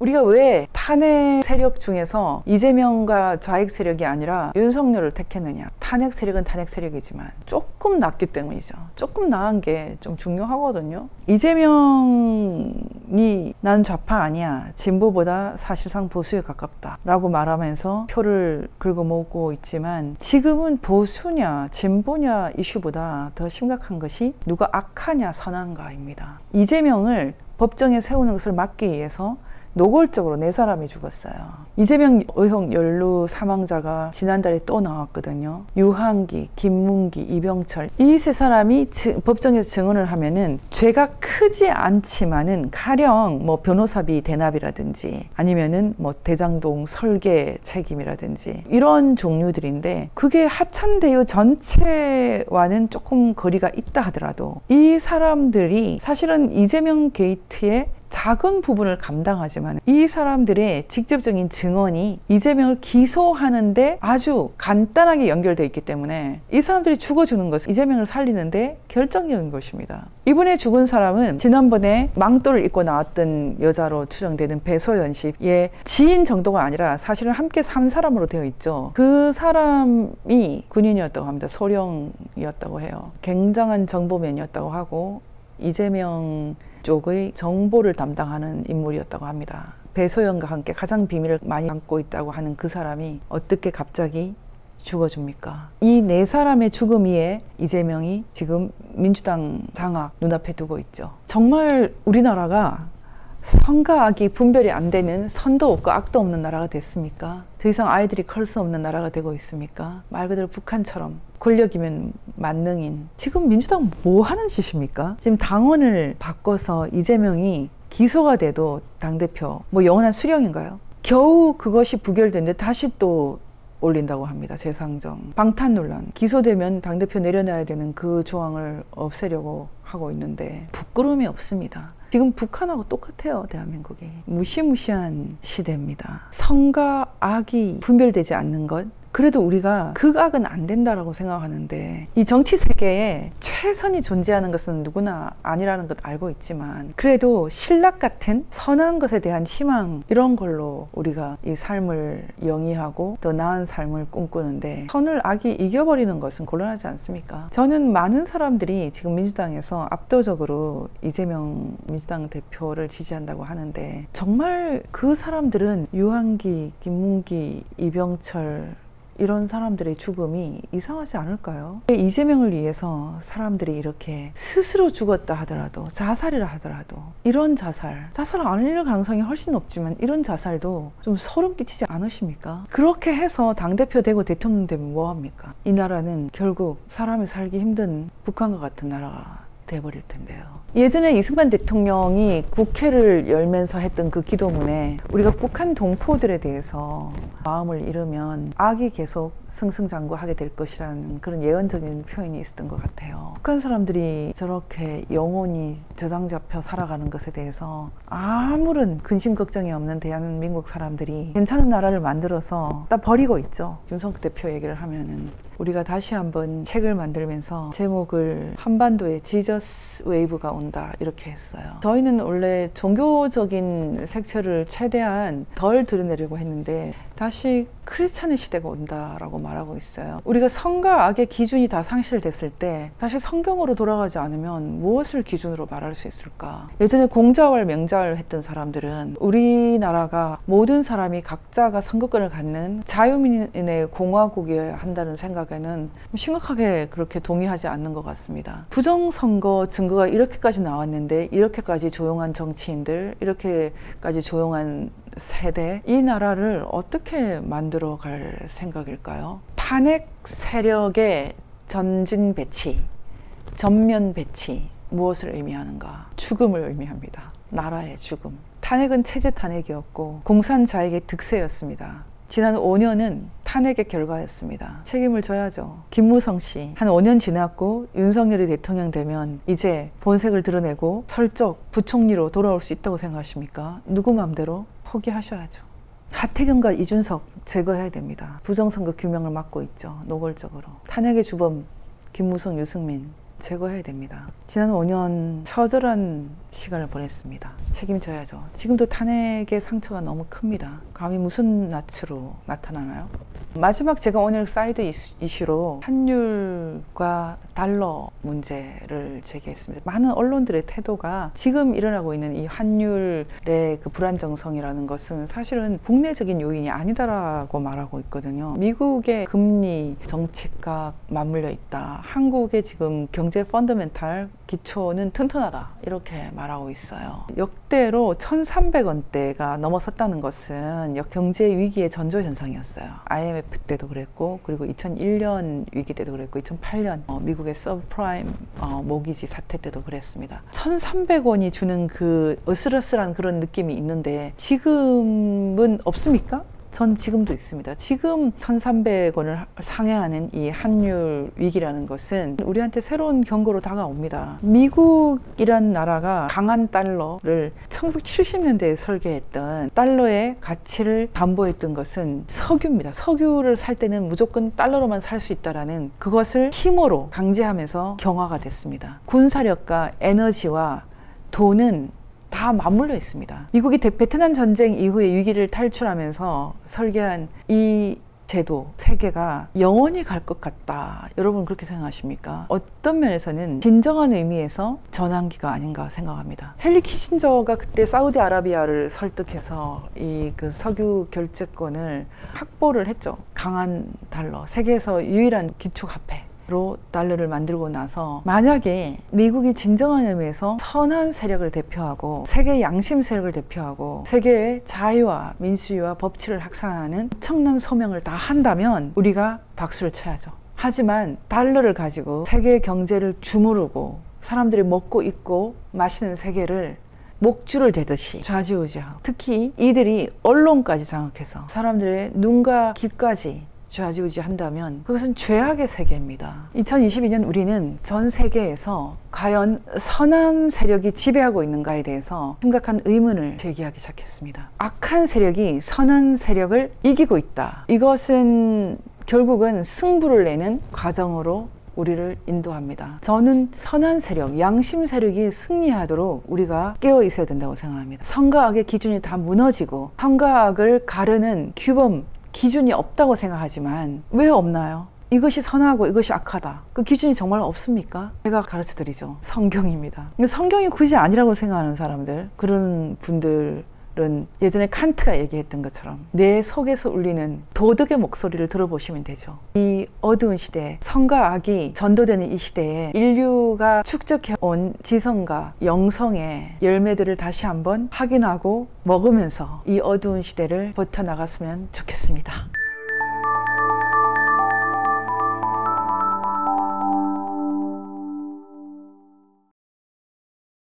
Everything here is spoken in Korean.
우리가 왜 탄핵 세력 중에서 이재명과 좌익 세력이 아니라 윤석열을 택했느냐. 탄핵 세력은 탄핵 세력이지만 조금 낫기 때문이죠. 조금 나은 게 좀 중요하거든요. 이재명이 난 좌파 아니야. 진보보다 사실상 보수에 가깝다. 라고 말하면서 표를 긁어 모으고 있지만 지금은 보수냐 진보냐 이슈보다 더 심각한 것이 누가 악하냐 선한가입니다. 이재명을 법정에 세우는 것을 막기 위해서 노골적으로 네 사람이 죽었어요. 이재명 의혹 연루 사망자가 지난달에 또 나왔거든요. 유한기, 김문기, 이병철 이 세 사람이 지, 법정에서 증언을 하면은 죄가 크지 않지만은 가령 뭐 변호사비 대납이라든지 아니면은 뭐 대장동 설계 책임이라든지 이런 종류들인데 그게 하천대유 전체와는 조금 거리가 있다 하더라도 이 사람들이 사실은 이재명 게이트의 작은 부분을 감당하지만 이 사람들의 직접적인 증언이 이재명을 기소하는데 아주 간단하게 연결되어 있기 때문에 이 사람들이 죽어주는 것은 이재명을 살리는데 결정적인 것입니다. 이번에 죽은 사람은 지난번에 망토를 입고 나왔던 여자로 추정되는 배소연 씨의 지인 정도가 아니라 사실은 함께 산 사람으로 되어 있죠. 그 사람이 군인이었다고 합니다. 소령이었다고 해요. 굉장한 정보면이었다고 하고 이재명 쪽의 정보를 담당하는 인물이었다고 합니다. 배소연과 함께 가장 비밀을 많이 담고 있다고 하는 그 사람이 어떻게 갑자기 죽어줍니까? 이 네 사람의 죽음 위에 이재명이 지금 민주당 장악 눈앞에 두고 있죠. 정말 우리나라가 선과 악이 분별이 안 되는 선도 없고 악도 없는 나라가 됐습니까? 더 이상 아이들이 클 수 없는 나라가 되고 있습니까? 말 그대로 북한처럼 권력이면 만능인. 지금 민주당 뭐 하는 짓입니까? 지금 당원을 바꿔서 이재명이 기소가 돼도 당대표, 뭐 영원한 수령인가요? 겨우 그것이 부결됐는데 다시 또 올린다고 합니다. 재상정. 방탄 논란. 기소되면 당대표 내려놔야 되는 그 조항을 없애려고 하고 있는데 부끄러움이 없습니다. 지금 북한하고 똑같아요, 대한민국이. 무시무시한 시대입니다. 성과 악이 분별되지 않는 것, 그래도 우리가 극악은 안 된다라고 생각하는데 이 정치 세계에 최선이 존재하는 것은 누구나 아니라는 것 알고 있지만 그래도 신락 같은 선한 것에 대한 희망 이런 걸로 우리가 이 삶을 영위하고 더 나은 삶을 꿈꾸는데 선을 악이 이겨버리는 것은 곤란하지 않습니까? 저는 많은 사람들이 지금 민주당에서 압도적으로 이재명 민주당 대표를 지지한다고 하는데 정말 그 사람들은 유한기, 김문기, 이병철 이런 사람들의 죽음이 이상하지 않을까요? 이재명을 위해서 사람들이 이렇게 스스로 죽었다 하더라도 자살이라 하더라도 이런 자살 자살 아닐 가능성이 훨씬 높지만 이런 자살도 좀 소름 끼치지 않으십니까? 그렇게 해서 당대표 되고 대통령 되면 뭐합니까? 이 나라는 결국 사람이 살기 힘든 북한과 같은 나라가 돼버릴 텐데요. 예전에 이승만 대통령이 국회를 열면서 했던 그 기도문에 우리가 북한 동포들에 대해서 마음을 잃으면 악이 계속 승승장구하게 될 것이라는 그런 예언적인 표현이 있었던 것 같아요. 북한 사람들이 저렇게 영원히 저당 잡혀 살아가는 것에 대해서 아무런 근심 걱정이 없는 대한민국 사람들이 괜찮은 나라를 만들어서 다 버리고 있죠. 윤석열 대표 얘기를 하면은 우리가 다시 한번 책을 만들면서 제목을 한반도에 Jesus wave가 온다 이렇게 했어요. 저희는 원래 종교적인 색채를 최대한 덜 드러내려고 했는데 다시 Christian의 시대가 온다라고 말하고 있어요. 우리가 선과 악의 기준이 다 상실됐을 때 다시 성경으로 돌아가지 않으면 무엇을 기준으로 말할 수 있을까? 예전에 공자왈 명자월 했던 사람들은 우리나라가 모든 사람이 각자가 선거권을 갖는 자유민의 공화국이어야 한다는 생각에는 심각하게 그렇게 동의하지 않는 것 같습니다. 부정선거 증거가 이렇게까지 나왔는데 이렇게까지 조용한 정치인들, 이렇게까지 조용한 세대 이 나라를 어떻게 만들어 갈 생각일까요? 탄핵 세력의 전진 배치, 전면 배치 무엇을 의미하는가? 죽음을 의미합니다. 나라의 죽음. 탄핵은 체제 탄핵이었고 공산자에게 득세였습니다. 지난 5년은 탄핵의 결과였습니다. 책임을 져야죠. 김무성 씨, 한 5년 지났고 윤석열이 대통령 되면 이제 본색을 드러내고 설적 부총리로 돌아올 수 있다고 생각하십니까? 누구 맘대로? 포기하셔야죠. 하태경과 이준석 제거해야 됩니다. 부정선거 규명을 막고 있죠. 노골적으로. 탄핵의 주범 김무성, 유승민 제거해야 됩니다. 지난 5년 처절한 시간을 보냈습니다. 책임져야죠. 지금도 탄핵의 상처가 너무 큽니다. 감히 무슨 낯으로 나타나나요? 마지막 제가 오늘 side issue로 환율과 달러 문제를 제기했습니다. 많은 언론들의 태도가 지금 일어나고 있는 이 환율의 그 불안정성이라는 것은 사실은 국내적인 요인이 아니다라고 말하고 있거든요. 미국의 금리 정책과 맞물려 있다. 한국의 지금 경제 fundamental 기초는 튼튼하다. 이렇게 말하고 있어요. 역대로 1,300원대가 넘어섰다는 것은 경제 위기의 전조 현상이었어요. IMF 때도 그랬고 그리고 2001년 위기 때도 그랬고 2008년 어, 미국의 서브프라임 어, 모기지 사태 때도 그랬습니다. 1,300원이 주는 그 으슬으슬한 그런 느낌이 있는데 지금은 없습니까? 전 지금도 있습니다. 지금 1,300원을 상회하는 이 환율 위기라는 것은 우리한테 새로운 경고로 다가옵니다. 미국이란 나라가 강한 달러를 1970년대에 설계했던 달러의 가치를 담보했던 것은 석유입니다. 석유를 살 때는 무조건 달러로만 살 수 있다라는 그것을 힘으로 강제하면서 경화가 됐습니다. 군사력과 에너지와 돈은 다 맞물려 있습니다. 미국이 베트남 전쟁 이후에 위기를 탈출하면서 설계한 이 제도, 세계가 영원히 갈 것 같다. 여러분 그렇게 생각하십니까? 어떤 면에서는 진정한 의미에서 전환기가 아닌가 생각합니다. 헨리 키신저가 그때 사우디아라비아를 설득해서 이 그 석유 결제권을 확보를 했죠. 강한 달러, 세계에서 유일한 기축 화폐. 로 달러를 만들고 나서 만약에 미국이 진정한 의미에서 선한 세력을 대표하고 세계 양심 세력을 대표하고 세계의 자유와 민주주의와 법치를 확산하는 엄청난 소명을 다 한다면 우리가 박수를 쳐야죠. 하지만 달러를 가지고 세계 경제를 주무르고 사람들이 먹고 입고 마시는 세계를 목줄을 대듯이 좌지우지하고 특히 이들이 언론까지 장악해서 사람들의 눈과 귀까지 좌지우지 한다면 그것은 죄악의 세계입니다. 2022년 우리는 전 세계에서 과연 선한 세력이 지배하고 있는가에 대해서 심각한 의문을 제기하기 시작했습니다. 악한 세력이 선한 세력을 이기고 있다. 이것은 결국은 승부를 내는 과정으로 우리를 인도합니다. 저는 선한 세력, 양심 세력이 승리하도록 우리가 깨어 있어야 된다고 생각합니다. 선과 악의 기준이 다 무너지고 선과 악을 가르는 규범, 기준이 없다고 생각하지만 왜 없나요? 이것이 선하고 이것이 악하다. 그 기준이 정말 없습니까? 제가 가르쳐 드리죠. 성경입니다. 성경이 굳이 아니라고 생각하는 사람들, 그런 분들 은 예전에 칸트가 얘기했던 것처럼 내 속에서 울리는 도덕의 목소리를 들어보시면 되죠. 이 어두운 시대, 성과 악이 전도되는 이 시대에 인류가 축적해온 지성과 영성의 열매들을 다시 한번 확인하고 먹으면서 이 어두운 시대를 버텨나갔으면 좋겠습니다.